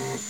Mm-hmm.